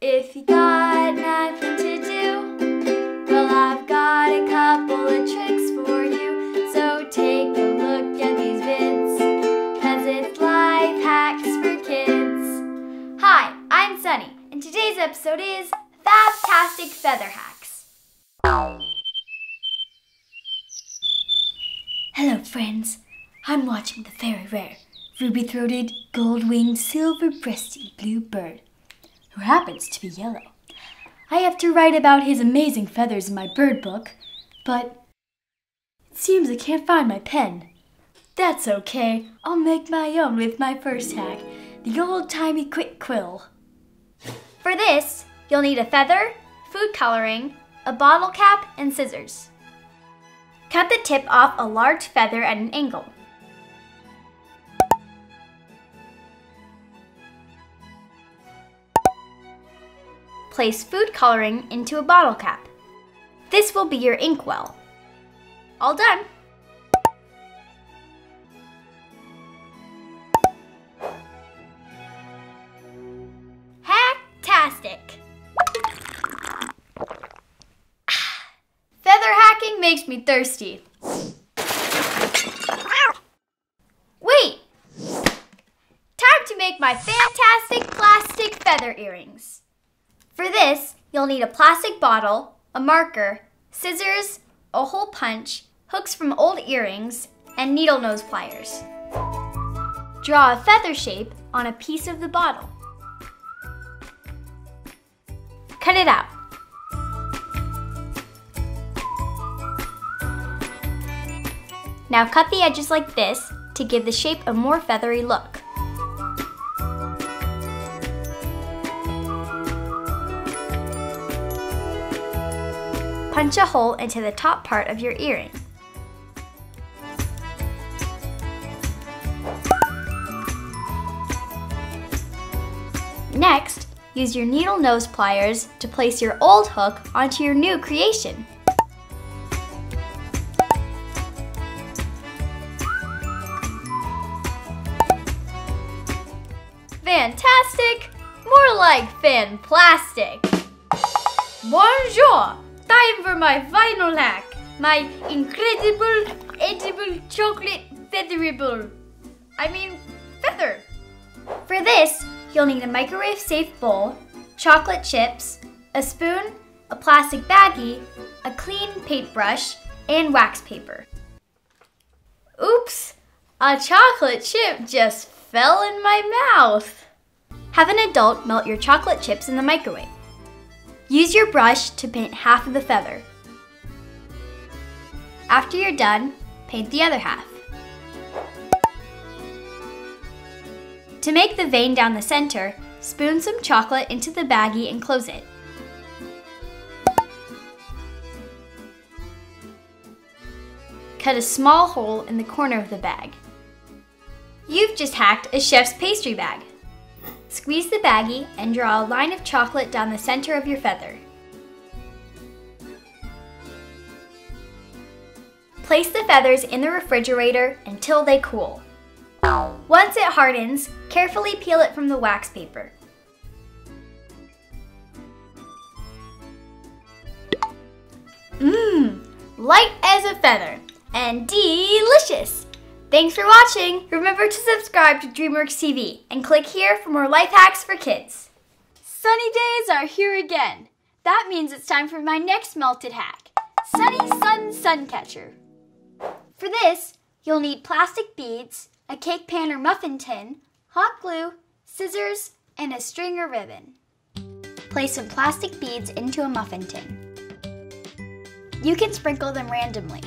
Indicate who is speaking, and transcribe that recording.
Speaker 1: If you got nothing to do, well, I've got a couple of tricks for you. So take a look at these vids, cause it's life hacks for kids. Hi, I'm Sunny, and today's episode is Fabtastic Feather Hacks. Hello, friends. I'm watching the very rare, ruby throated, gold winged, silver breasted blue bird who happens to be yellow. I have to write about his amazing feathers in my bird book, but it seems I can't find my pen. That's okay. I'll make my own with my first hack, the old-timey quick quill. For this, you'll need a feather, food coloring, a bottle cap, and scissors. Cut the tip off a large feather at an angle. Place food coloring into a bottle cap. This will be your inkwell. All done! Hacktastic! Feather hacking makes me thirsty. Wait! Time to make my fantastic plastic feather earrings. For this, you'll need a plastic bottle, a marker, scissors, a hole punch, hooks from old earrings, and needle nose pliers. Draw a feather shape on a piece of the bottle. Cut it out. Now cut the edges like this to give the shape a more feathery look. Punch a hole into the top part of your earring. Next, use your needle nose pliers to place your old hook onto your new creation. Fantastic! More like fan plastic. Bonjour! Time for my final hack. My incredible edible chocolate featherable. I mean, feather. For this, you'll need a microwave safe bowl, chocolate chips, a spoon, a plastic baggie, a clean paintbrush, and wax paper. Oops, a chocolate chip just fell in my mouth. Have an adult melt your chocolate chips in the microwave. Use your brush to paint half of the feather. After you're done, paint the other half. To make the vein down the center, spoon some chocolate into the baggie and close it. Cut a small hole in the corner of the bag. You've just hacked a chef's pastry bag. Squeeze the baggie and draw a line of chocolate down the center of your feather. Place the feathers in the refrigerator until they cool. Once it hardens, carefully peel it from the wax paper. Mmm, light as a feather and delicious! Thanks for watching! Remember to subscribe to DreamWorks TV and click here for more life hacks for kids. Sunny days are here again. That means it's time for my next melted hack, Sunny Sun Sun Catcher. For this, you'll need plastic beads, a cake pan or muffin tin, hot glue, scissors, and a string or ribbon. Place some plastic beads into a muffin tin. You can sprinkle them randomly,